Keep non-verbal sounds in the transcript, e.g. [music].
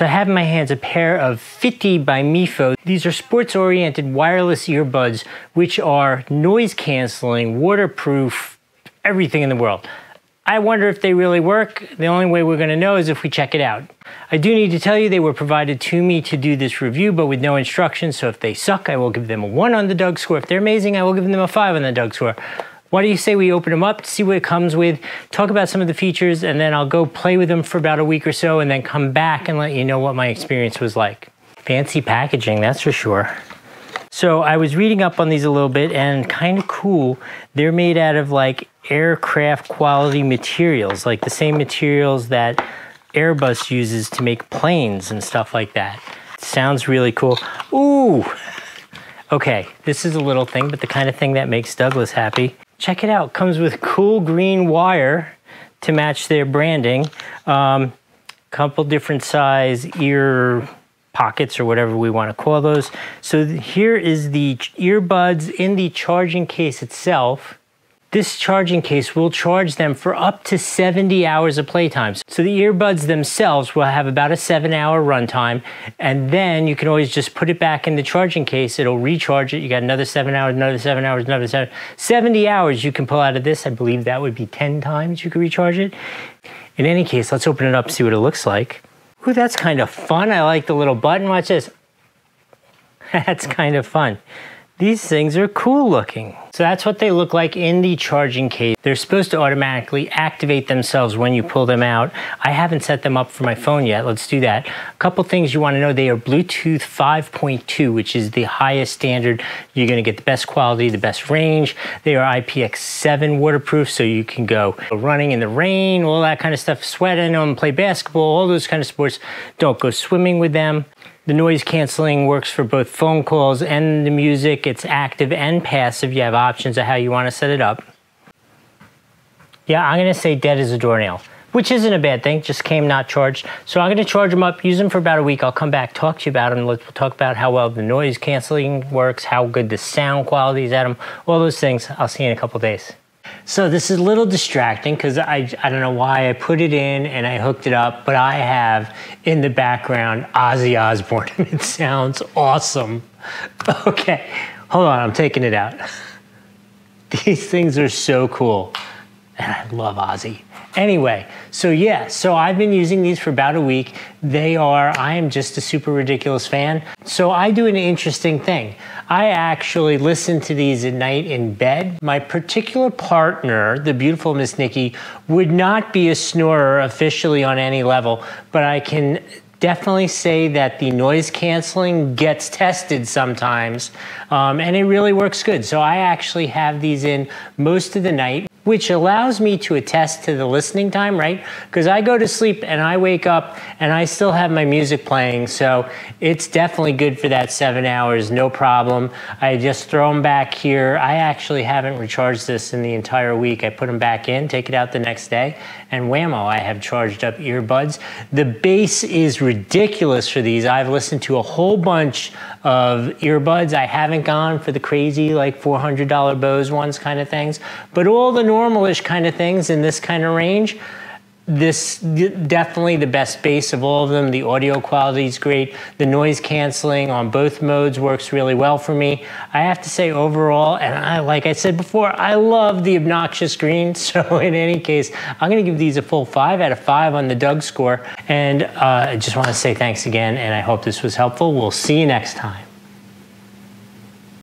So I have in my hands a pair of Fitti by Mifo. These are sports-oriented wireless earbuds, which are noise canceling, waterproof, everything in the world. I wonder if they really work. The only way we're gonna know is if we check it out. I do need to tell you they were provided to me to do this review, but with no instructions. So if they suck, I will give them a one on the Doug score. If they're amazing, I will give them a five on the Doug score. Why do you say we open them up, see what it comes with, talk about some of the features, and then I'll go play with them for about a week or so and then come back and let you know what my experience was like. Fancy packaging, that's for sure. So I was reading up on these a little bit and kind of cool. They're made out of like aircraft quality materials, like the same materials that Airbus uses to make planes and stuff like that. Sounds really cool. Ooh! Okay, this is a little thing, but the kind of thing that makes Douglas happy. Check it out, comes with cool green wire to match their branding. Um, couple different size ear pockets or whatever we want to call those. So here is the earbuds in the charging case itself. This charging case will charge them for up to 70 hours of playtime. So the earbuds themselves will have about a seven hour runtime and then you can always just put it back in the charging case. It'll recharge it. You got another seven hours, another seven hours, another seven, 70 hours you can pull out of this. I believe that would be 10 times you could recharge it. In any case, let's open it up, see what it looks like. Ooh, that's kind of fun. I like the little button. Watch this. [laughs] That's kind of fun. These things are cool looking. So that's what they look like in the charging case. They're supposed to automatically activate themselves when you pull them out. I haven't set them up for my phone yet. Let's do that. A couple things you want to know. They are Bluetooth 5.2, which is the highest standard. You're going to get the best quality, the best range. They are IPX7 waterproof, so you can go running in the rain, all that kind of stuff, sweating them, play basketball, all those kind of sports. Don't go swimming with them. The noise canceling works for both phone calls and the music. It's active and passive. You have options of how you want to set it up. Yeah, I'm going to say dead as a doornail, which isn't a bad thing. Just came not charged. So I'm going to charge them up, use them for about a week. I'll come back, talk to you about them. Let's talk about how well the noise canceling works, how good the sound quality is at them, all those things. I'll see you in a couple days. So this is a little distracting because I, I don't know why I put it in and I hooked it up, but I have in the background Ozzy Osbourne [laughs] and it sounds awesome. [laughs] Okay, hold on, I'm taking it out. [laughs] These things are so cool and I love Ozzy. Anyway, so yeah, so I've been using these for about a week. They are, I am just a super ridiculous fan. So I do an interesting thing. I actually listen to these at night in bed. My particular partner, the beautiful Miss Nikki, would not be a snorer officially on any level, but I can definitely say that the noise canceling gets tested sometimes um, and it really works good. So I actually have these in most of the night which allows me to attest to the listening time, right? Because I go to sleep and I wake up and I still have my music playing. So it's definitely good for that seven hours, no problem. I just throw them back here. I actually haven't recharged this in the entire week. I put them back in, take it out the next day, and whammo, I have charged up earbuds. The bass is ridiculous for these. I've listened to a whole bunch of earbuds. I haven't gone for the crazy like $400 Bose ones kind of things, but all the normalish kind of things in this kind of range, this definitely the best bass of all of them. The audio quality is great. The noise canceling on both modes works really well for me. I have to say overall, and I, like I said before, I love the obnoxious green. [laughs] So in any case, I'm gonna give these a full five out of five on the Doug score. And uh, I just wanna say thanks again, and I hope this was helpful. We'll see you next time.